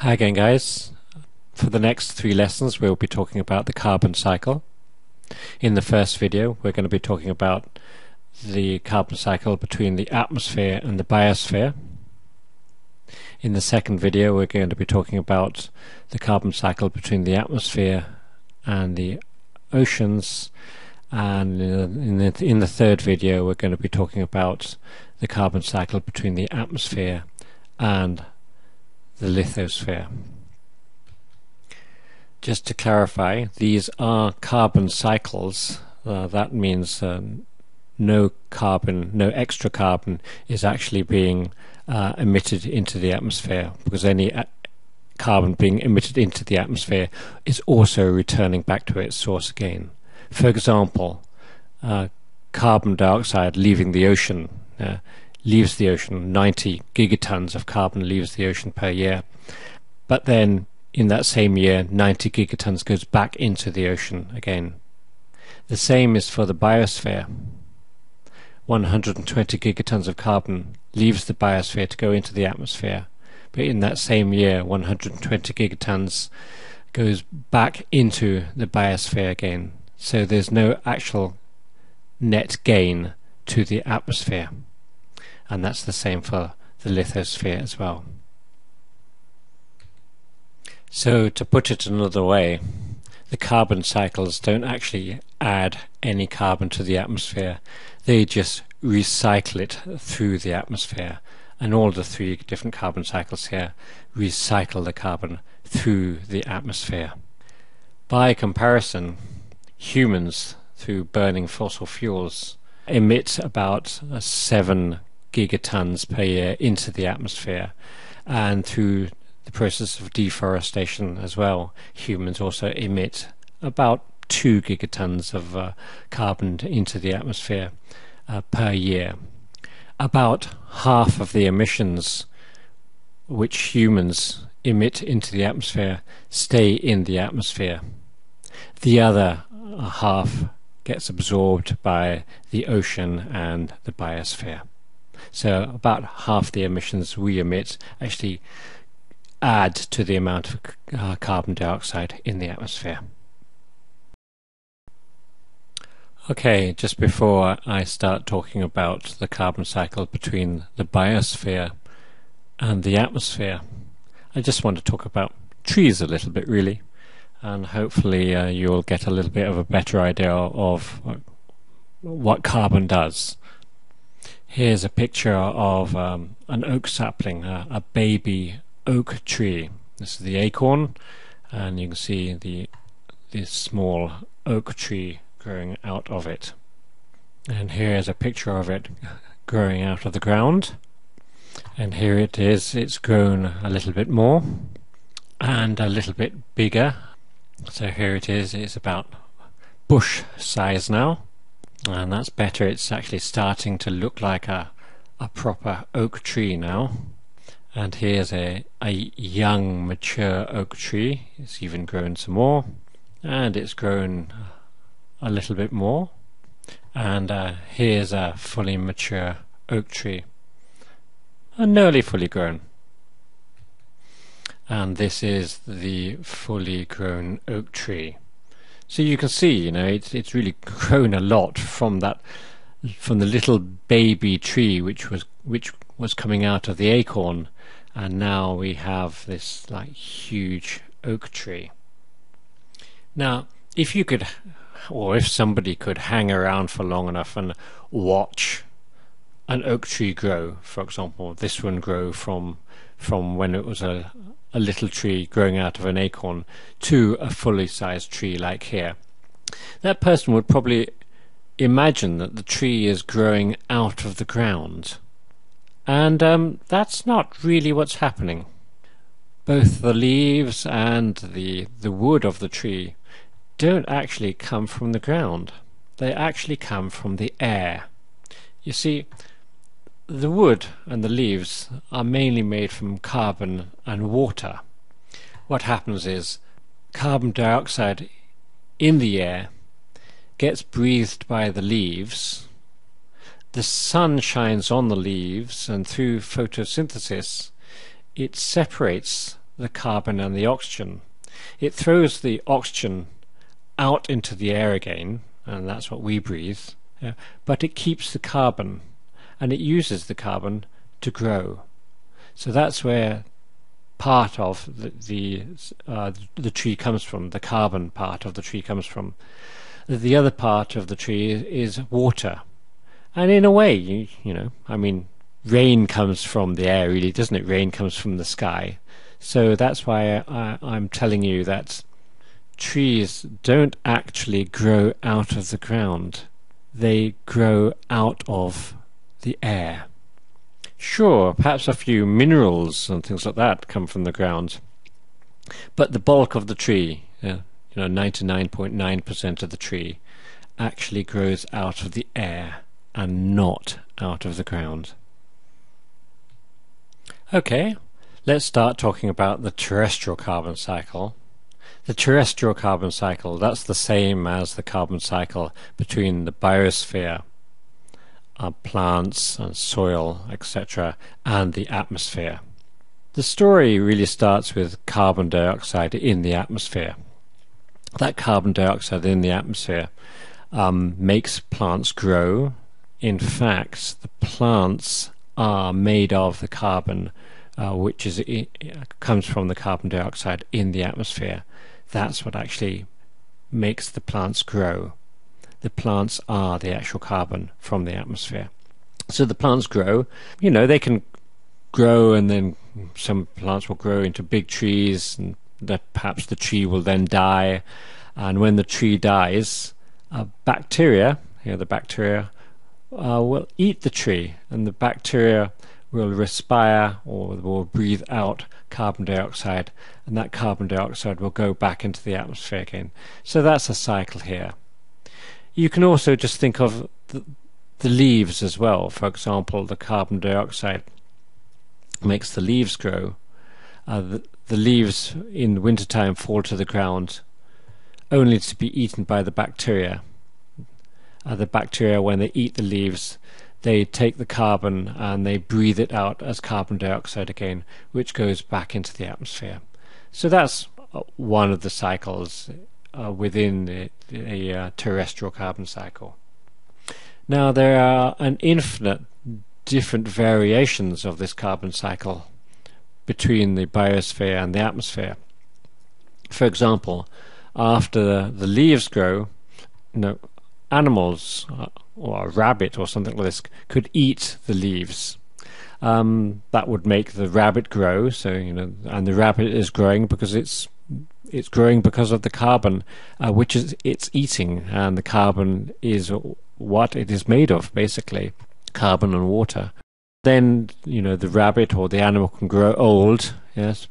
Hi again guys. For the next three lessons we'll be talking about the carbon cycle. In the first video we're going to be talking about the carbon cycle between the atmosphere and the biosphere. In the second video we're going to be talking about the carbon cycle between the atmosphere and the oceans and in the, in the third video we're going to be talking about the carbon cycle between the atmosphere and the lithosphere. Just to clarify, these are carbon cycles. Uh, that means uh, no carbon, no extra carbon is actually being uh, emitted into the atmosphere because any carbon being emitted into the atmosphere is also returning back to its source again. For example, uh, carbon dioxide leaving the ocean uh, leaves the ocean, 90 gigatons of carbon leaves the ocean per year. But then in that same year, 90 gigatons goes back into the ocean again. The same is for the biosphere. 120 gigatons of carbon leaves the biosphere to go into the atmosphere. But in that same year, 120 gigatons goes back into the biosphere again. So there's no actual net gain to the atmosphere and that's the same for the lithosphere as well. So to put it another way, the carbon cycles don't actually add any carbon to the atmosphere, they just recycle it through the atmosphere and all the three different carbon cycles here recycle the carbon through the atmosphere. By comparison, humans, through burning fossil fuels, emit about 7 gigatons per year into the atmosphere and through the process of deforestation as well humans also emit about 2 gigatons of uh, carbon into the atmosphere uh, per year. About half of the emissions which humans emit into the atmosphere stay in the atmosphere. The other half gets absorbed by the ocean and the biosphere so about half the emissions we emit actually add to the amount of uh, carbon dioxide in the atmosphere. Okay, just before I start talking about the carbon cycle between the biosphere and the atmosphere, I just want to talk about trees a little bit really, and hopefully uh, you'll get a little bit of a better idea of what carbon does. Here's a picture of um, an oak sapling, uh, a baby oak tree. This is the acorn, and you can see the this small oak tree growing out of it. And here is a picture of it growing out of the ground. And here it is, it's grown a little bit more and a little bit bigger. So here it is, it's about bush size now and that's better. It's actually starting to look like a a proper oak tree now. And here's a, a young mature oak tree. It's even grown some more. And it's grown a little bit more. And uh, here's a fully mature oak tree. And nearly fully grown. And this is the fully grown oak tree so you can see, you know, it's it's really grown a lot from that, from the little baby tree which was which was coming out of the acorn, and now we have this like huge oak tree. Now, if you could, or if somebody could hang around for long enough and watch an oak tree grow, for example, this one grow from from when it was a a little tree growing out of an acorn to a fully sized tree like here. That person would probably imagine that the tree is growing out of the ground. And um, that's not really what's happening. Both the leaves and the, the wood of the tree don't actually come from the ground. They actually come from the air. You see, the wood and the leaves are mainly made from carbon and water. What happens is carbon dioxide in the air gets breathed by the leaves. The sun shines on the leaves and through photosynthesis it separates the carbon and the oxygen. It throws the oxygen out into the air again, and that's what we breathe, but it keeps the carbon, and it uses the carbon to grow. So that's where part of the the, uh, the tree comes from, the carbon part of the tree comes from. The other part of the tree is, water. And in a way, you, you know, I mean, rain comes from the air, really, doesn't it? Rain comes from the sky. So that's why I, I'm telling you that trees don't actually grow out of the ground. They grow out of the air. Sure, perhaps a few minerals and things like that come from the ground, but the bulk of the tree, uh, you know, 99.9% of the tree, actually grows out of the air and not out of the ground. Okay, let's start talking about the terrestrial carbon cycle. The terrestrial carbon cycle, that's the same as the carbon cycle between the biosphere uh, plants and soil, etc., and the atmosphere. The story really starts with carbon dioxide in the atmosphere. That carbon dioxide in the atmosphere um, makes plants grow. In fact, the plants are made of the carbon uh, which is comes from the carbon dioxide in the atmosphere. That's what actually makes the plants grow the plants are the actual carbon from the atmosphere. So the plants grow. You know, they can grow and then some plants will grow into big trees and that perhaps the tree will then die. And when the tree dies, uh, bacteria, you know, the bacteria uh, will eat the tree and the bacteria will respire or will breathe out carbon dioxide and that carbon dioxide will go back into the atmosphere again. So that's a cycle here. You can also just think of the, the leaves as well. For example, the carbon dioxide makes the leaves grow. Uh, the, the leaves in wintertime fall to the ground only to be eaten by the bacteria. Uh, the bacteria, when they eat the leaves, they take the carbon and they breathe it out as carbon dioxide again, which goes back into the atmosphere. So that's uh, one of the cycles uh, within the, the uh, terrestrial carbon cycle. Now there are an infinite different variations of this carbon cycle between the biosphere and the atmosphere. For example, after the leaves grow, you know, animals uh, or a rabbit or something like this could eat the leaves. Um, that would make the rabbit grow. So you know, and the rabbit is growing because it's it's growing because of the carbon uh, which is it's eating, and the carbon is what it is made of, basically carbon and water. Then you know the rabbit or the animal can grow old. Yes,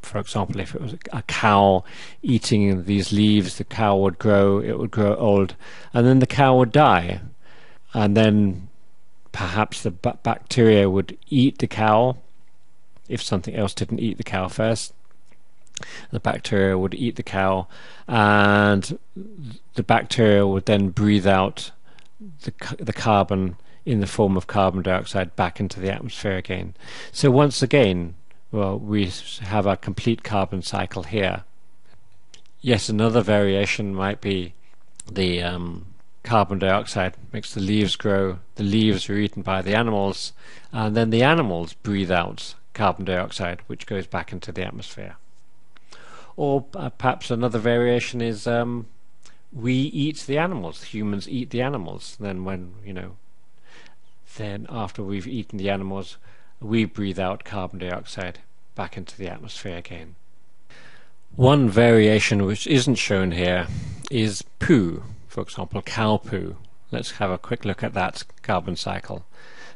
for example, if it was a cow eating these leaves, the cow would grow. It would grow old, and then the cow would die, and then perhaps the bacteria would eat the cow if something else didn't eat the cow first the bacteria would eat the cow, and the bacteria would then breathe out the the carbon in the form of carbon dioxide back into the atmosphere again. So once again, well, we have a complete carbon cycle here. Yes, another variation might be the um, carbon dioxide makes the leaves grow. The leaves are eaten by the animals, and then the animals breathe out carbon dioxide, which goes back into the atmosphere. Or uh, perhaps another variation is um, we eat the animals, humans eat the animals. Then when you know, then after we've eaten the animals, we breathe out carbon dioxide back into the atmosphere again. One variation which isn't shown here is poo, for example, cow poo. Let's have a quick look at that carbon cycle.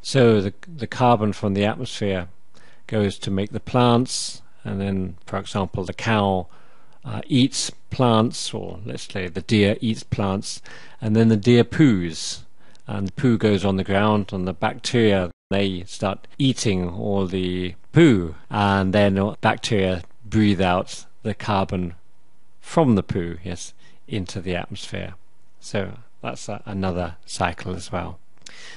So the the carbon from the atmosphere goes to make the plants and then, for example, the cow uh, eats plants, or let's say the deer eats plants, and then the deer poos, and the poo goes on the ground, and the bacteria they start eating all the poo, and then bacteria breathe out the carbon from the poo, yes, into the atmosphere. So that's a, another cycle as well.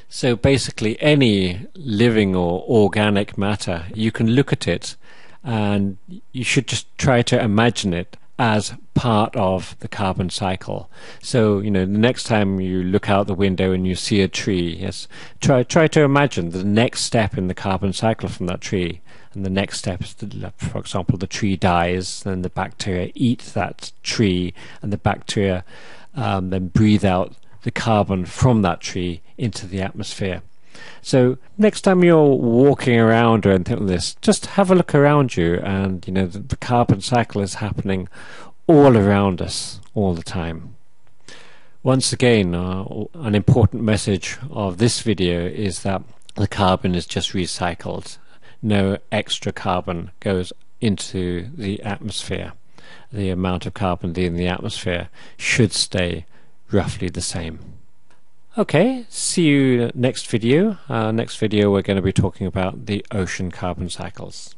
So basically, any living or organic matter, you can look at it and you should just try to imagine it as part of the carbon cycle. So, you know, the next time you look out the window and you see a tree, yes, try try to imagine the next step in the carbon cycle from that tree. And the next step is, for example, the tree dies, then the bacteria eat that tree, and the bacteria um, then breathe out the carbon from that tree into the atmosphere. So next time you're walking around or anything like this, just have a look around you, and you know the, the carbon cycle is happening all around us all the time. Once again, uh, an important message of this video is that the carbon is just recycled. No extra carbon goes into the atmosphere. The amount of carbon in the atmosphere should stay roughly the same. Okay, see you next video. Uh, next video we're going to be talking about the ocean carbon cycles.